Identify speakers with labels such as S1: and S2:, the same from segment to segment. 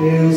S1: Eu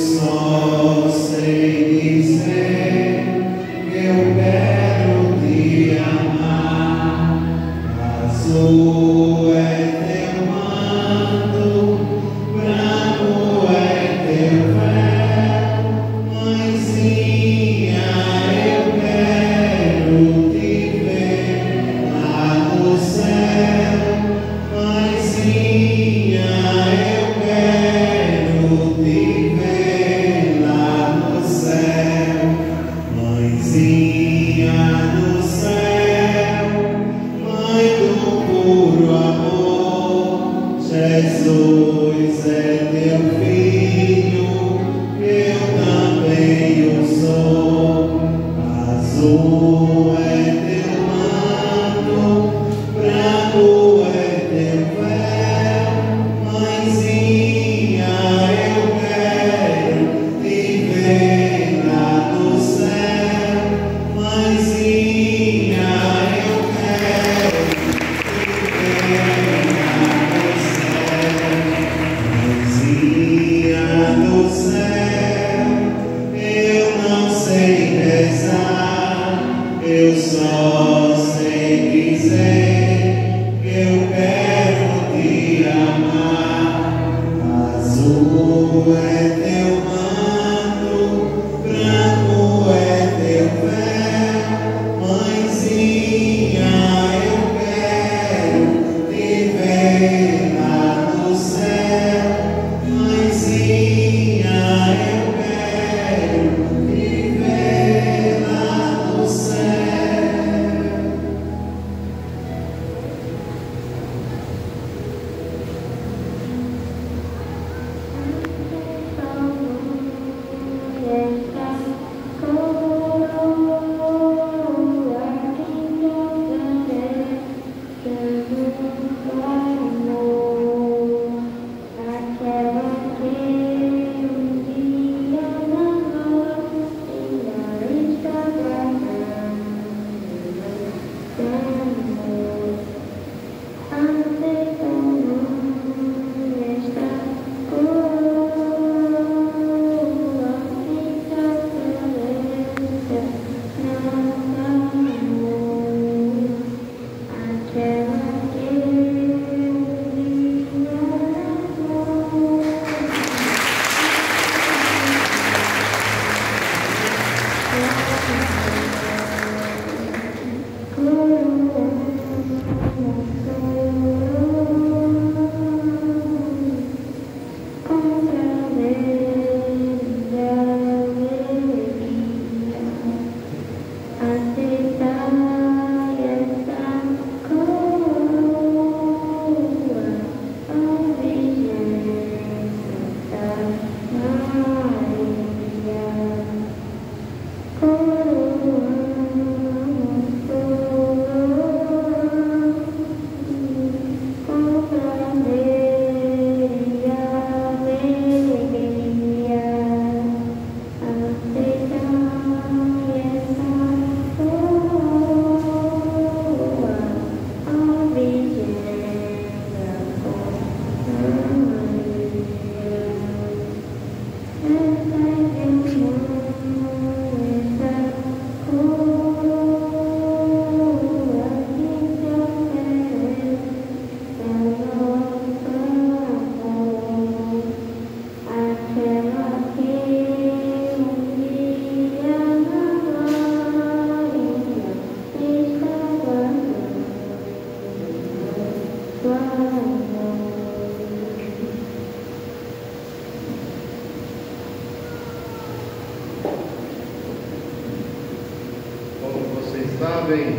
S2: sabem,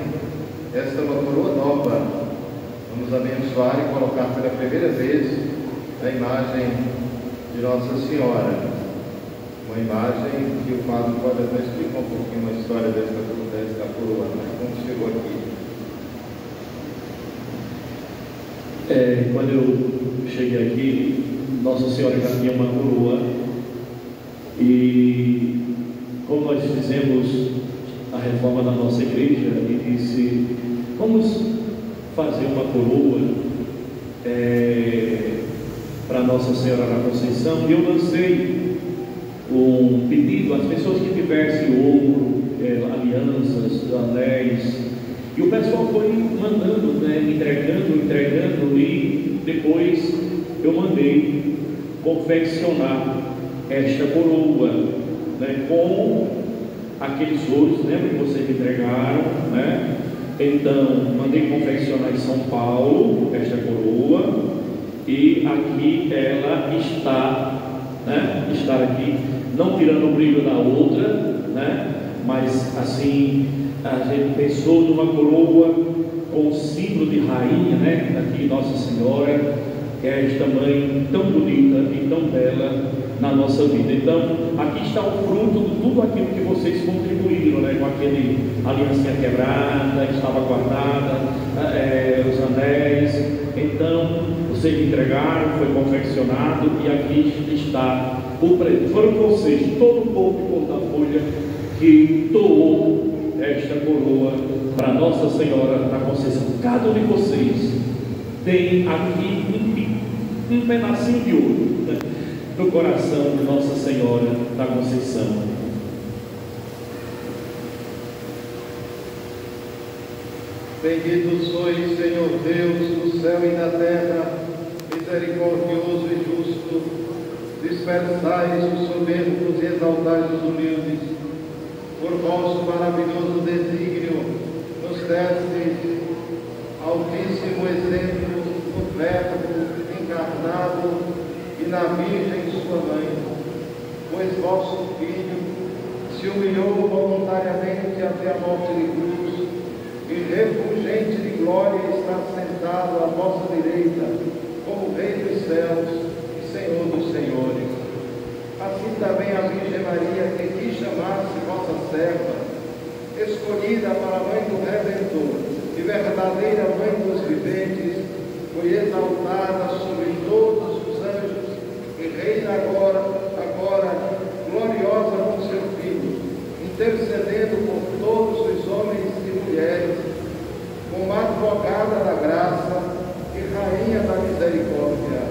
S2: esta é uma coroa nova. Vamos abençoar e colocar pela primeira vez a imagem de Nossa Senhora. Uma imagem que o Padre pode até explicar um pouquinho a história desta, desta coroa, né? como chegou aqui.
S3: É, quando eu cheguei aqui, Nossa Senhora já tinha uma coroa e como nós fizemos a reforma da nossa igreja e disse, vamos fazer uma coroa é, para Nossa Senhora da Conceição e eu lancei um pedido às pessoas que tivessem ouro, é, alianças, anéis. O pessoal foi mandando, né, entregando, entregando, e depois eu mandei confeccionar esta coroa né, com aqueles ouros, lembra que vocês entregaram, né? Então, mandei confeccionar em São Paulo esta coroa e aqui ela está, né? Está aqui, não tirando o brilho da outra, né? Mas assim, a gente pensou numa coroa com o símbolo de rainha, né? Aqui Nossa Senhora, que é esta mãe tão bonita e tão bela na nossa vida. Então, aqui está o fruto de tudo aquilo que vocês contribuíram, né? com aquele aliança quebrada, estava guardada, é, os anéis. Então, vocês entregaram, foi confeccionado e aqui está o presente. Foram vocês, todo o povo de Porta Folha, que doou esta coroa para Nossa Senhora da Conceição. Cada um de vocês tem aqui um, um pedacinho de ouro. Né? do coração de Nossa Senhora da Conceição.
S2: Bendito sois, Senhor Deus, do céu e da terra, misericordioso e justo, dispersais os soberbos e exaltais os humildes. Por vosso maravilhoso desígnio, nos deste altíssimo exemplo do Verbo encarnado e na Virgem sua mãe, pois vosso Filho se humilhou voluntariamente até a morte de cruz, e refulgente de glória está sentado à vossa direita, como Rei dos céus e Senhor dos senhores. Assim também a Virgem Maria, que quis chamar-se vossa serva, escolhida para a mãe do Redentor e verdadeira mãe dos viventes, foi exaltada sobre todos reina agora, agora gloriosa com seu Filho, intercedendo por todos os homens e mulheres, como advogada da graça e rainha da misericórdia.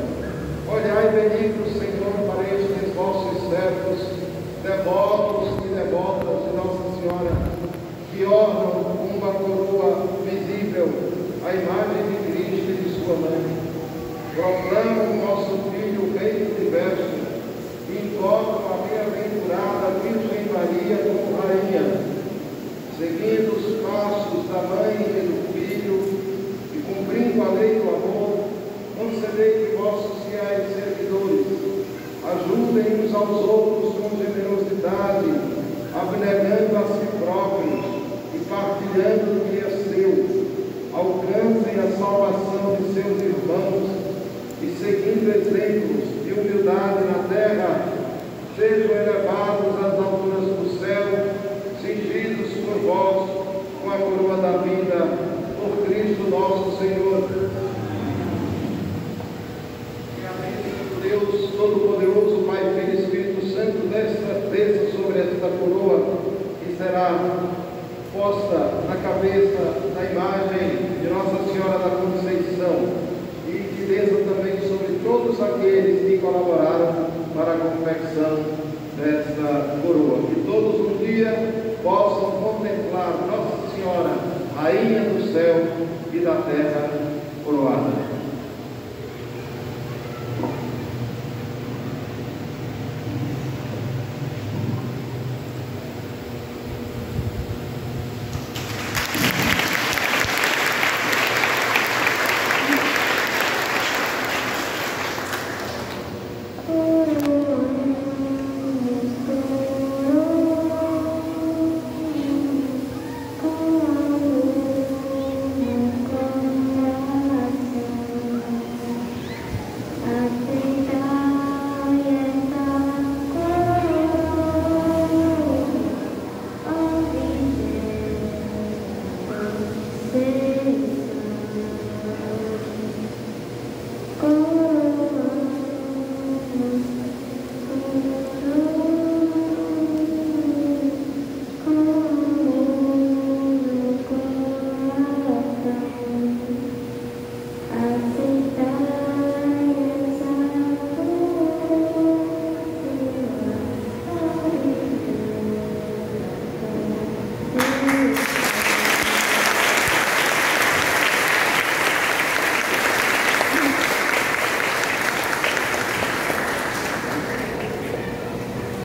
S2: Olhai, bendito Senhor, para estes vossos servos, devotos e devotas de Nossa Senhora, que ornam uma coroa visível à imagem de Cristo e de sua mãe. Proclamam o nosso Filho, Rei do Universo, e invocam a bem-aventurada Virgem Maria como Rainha, seguindo os passos da mãe e do filho, e cumprindo a lei do amor, concedei que vossos fiéis servidores ajudem uns aos outros com abnegando a si próprios e partilhando o que é seu, alcancem a salvação de seus irmãos e seguindo exemplos de humildade na terra, sejam elevados às alturas do céu, cingidos por vós com a coroa da vida, por Cristo nosso Senhor. Que a bênção do Deus Todo-Poderoso, Pai, Filho e Espírito Santo, desta desça sobre esta coroa, que posta na cabeça da imagem de Nossa Senhora da Conceição desça também sobre todos aqueles que colaboraram para a confecção desta coroa. Que todos um dia possam contemplar Nossa Senhora, Rainha do céu e da terra, coroada.